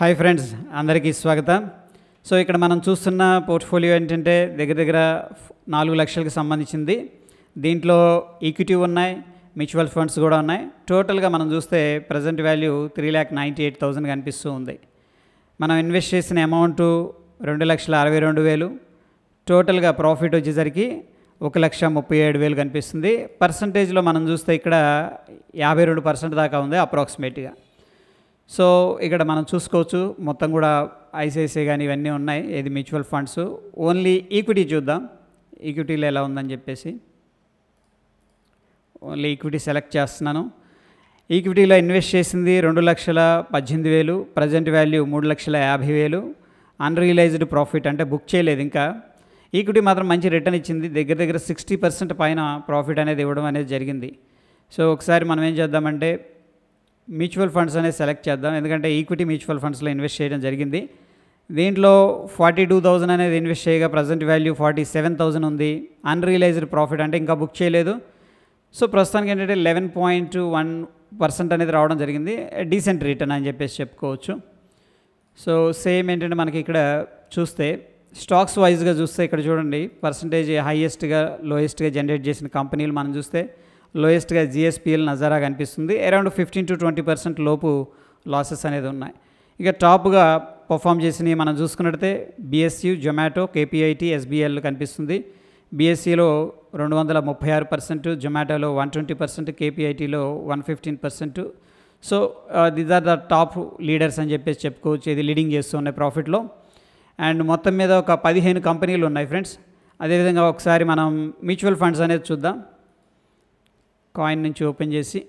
Hi friends అందరికీ స్వాగతం. So ఇక్కడ మనం చూస్తున్న పోర్ట్ఫోలియో ఏంటంటే దగ్గర దగ్గర నాలుగు లక్షలకు సంబంధించింది. దీంట్లో ఈక్విటీ ఉన్నాయి మ్యూచువల్ ఫండ్స్ కూడా ఉన్నాయి. టోటల్గా మనం చూస్తే present value three lakh ninety eight thousand కనిపిస్తూ ఉంది. మనం ఇన్వెస్ట్ చేసిన అమౌంట్ రెండు లక్షల అరవై రెండు వేలు. టోటల్గా ప్రాఫిట్ వచ్చేసరికి ఒక లక్ష ముప్పై ఏడు వేలు కనిపిస్తుంది. పర్సంటేజ్లో మనం చూస్తే ఇక్కడ యాభై రెండు పర్సెంట్ దాకా ఉంది అప్రాక్సిమేట్గా. సో ఇక్కడ మనం చూసుకోవచ్చు మొత్తం కూడా ఐసిఐసిఐ కానీ ఇవన్నీ ఉన్నాయి ఇది మ్యూచువల్ ఫండ్స్. ఓన్లీ ఈక్విటీ చూద్దాం ఈక్విటీలో ఎలా ఉందని చెప్పేసి. ఓన్లీ ఈక్విటీ సెలెక్ట్ చేస్తున్నాను. ఈక్విటీలో ఇన్వెస్ట్ చేసింది రెండు లక్షల పద్దెనిమిది వేలు ప్రజెంట్ వాల్యూ మూడు లక్షల యాభై వేలు. అన్రియలైజ్డ్ ప్రాఫిట్ అంటే బుక్ చేయలేదు ఇంకా. ఈక్విటీ మాత్రం మంచి రిటర్న్ ఇచ్చింది దగ్గర దగ్గర సిక్స్టీ పర్సెంట్ పైన ప్రాఫిట్ అనేది ఇవ్వడం అనేది జరిగింది. సో ఒకసారి మనం ఏం చేద్దామంటే మ్యూచువల్ ఫండ్స్ అనేది సెలెక్ట్ చేద్దాం. ఎందుకంటే ఈక్విటీ మ్యూచువల్ ఫండ్స్లో ఇన్వెస్ట్ చేయడం జరిగింది. దీంట్లో ఫార్టీ టూ థౌజండ్ అనేది ఇన్వెస్ట్ చేయగా present value forty seven thousand ఉంది. అన్రియలైజ్డ్ ప్రాఫిట్ అంటే ఇంకా బుక్ చేయలేదు. సో ప్రస్తుతానికి ఏంటంటే లెవెన్ పాయింట్ వన్ పర్సెంట్ అనేది రావడం జరిగింది. డీసెంట్ రిటర్న్ అని చెప్పేసి చెప్పుకోవచ్చు. సో సేమ్ ఏంటంటే మనకి ఇక్కడ చూస్తే స్టాక్స్ వైజ్గా చూస్తే ఇక్కడ చూడండి పర్సంటేజ్ హైయెస్ట్గా లోయెస్ట్గా జనరేట్ చేసిన కంపెనీలు మనం చూస్తే లోయెస్ట్గా జిఎస్పిఎల్ నజారా కనిపిస్తుంది. Around fifteen to twenty percent లోపు లాసెస్ అనేది ఉన్నాయి. ఇక టాప్గా పర్ఫామ్ చేసినవి మనం చూసుకున్నట్టయితే బీఎస్యూ జొమాటో కేపీఐటి ఎస్బీఎల్ కనిపిస్తుంది. బీఎస్సీలో రెండు వందల ముప్పై ఆరు పర్సెంట్ జొమాటోలో one twenty percent కేపీఐటీలో one fifteen percent. So these are the top leaders అని చెప్పేసి చెప్పుకోవచ్చు. ఇది లీడింగ్ చేస్తున్నాయి ప్రాఫిట్లో అండ్ మొత్తం మీద ఒక పదిహేను కంపెనీలు ఉన్నాయి ఫ్రెండ్స్. అదేవిధంగా ఒకసారి మనం మ్యూచువల్ ఫండ్స్ అనేది చూద్దాం. కాయిన్ నుంచి ఓపెన్ చేసి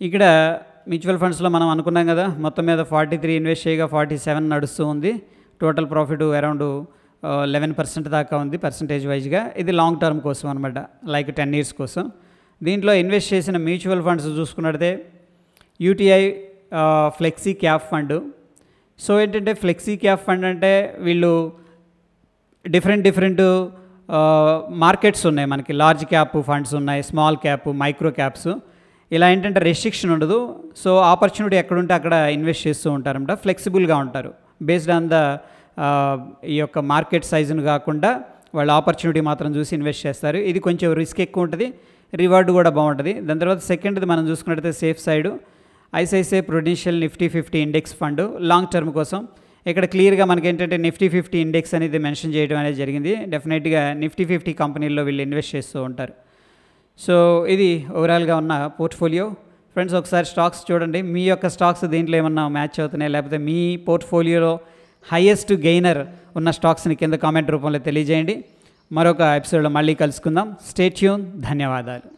ఇక్కడ మ్యూచువల్ ఫండ్స్లో మనం అనుకున్నాం కదా మొత్తం మీద ఫార్టీ త్రీ ఇన్వెస్ట్ చేయగా ఫార్టీ సెవెన్ నడుస్తూ ఉంది. Total profit around eleven percent దాకా ఉంది పర్సంటేజ్ వైజ్గా ఇది లాంగ్ టర్మ్ కోసం అనమాట లైక్ టెన్ ఇయర్స్ కోసం. దీంట్లో ఇన్వెస్ట్ చేసిన mutual funds చూసుకున్నట్టే UTI flexi cap fund. So ఏంటంటే ఫ్లెక్సీ క్యాప్ ఫండ్ అంటే వీళ్ళు డిఫరెంట్ డిఫరెంట్ మార్కెట్స్ ఉన్నాయి. మనకి లార్జ్ క్యాప్ ఫండ్స్ ఉన్నాయి స్మాల్ క్యాప్ మైక్రో క్యాప్స్ ఇలా ఏంటంటే రెస్ట్రిక్షన్ ఉండదు. సో ఆపర్చునిటీ ఎక్కడుంటే అక్కడ ఇన్వెస్ట్ చేస్తూ ఉంటారన్నమాట ఫ్లెక్సిబుల్గా ఉంటారు. బేస్డ్ ఆన్ ద ఈ యొక్క మార్కెట్ సైజును కాకుండా వాళ్ళు ఆపర్చునిటీ మాత్రం చూసి ఇన్వెస్ట్ చేస్తారు. ఇది కొంచెం రిస్క్ ఎక్కువ ఉంటుంది. రివార్డ్ కూడా బాగుంటుంది. దాని తర్వాత సెకండ్ది మనం చూసుకున్నట్టయితే safe side ICICI Prudential Nifty fifty index fund long term కోసం. ఇక్కడ క్లియర్గా మనకి ఏంటంటే నిఫ్టీ ఫిఫ్టీ ఇండెక్స్ అనేది మెన్షన్ చేయడం అనేది జరిగింది. డెఫినెట్గా నిఫ్టీ ఫిఫ్టీ కంపెనీల్లో వీళ్ళు ఇన్వెస్ట్ చేస్తూ ఉంటారు. సో ఇది ఓవరాల్గా ఉన్న పోర్ట్ఫోలియో. ఫ్రెండ్స్ ఒకసారి స్టాక్స్ చూడండి. మీ యొక్క స్టాక్స్ దీంట్లో ఏమన్నా మ్యాచ్ అవుతున్నాయి? లేకపోతే మీ పోర్ట్ఫోలియోలో హయ్యెస్ట్ గెయినర్ ఉన్న స్టాక్స్ని కింద కామెంట్ రూపంలో తెలియజేయండి. మరొక ఎపిసోడ్లో మళ్ళీ కలుసుకుందాం. స్టేట్యూన్ ధన్యవాదాలు.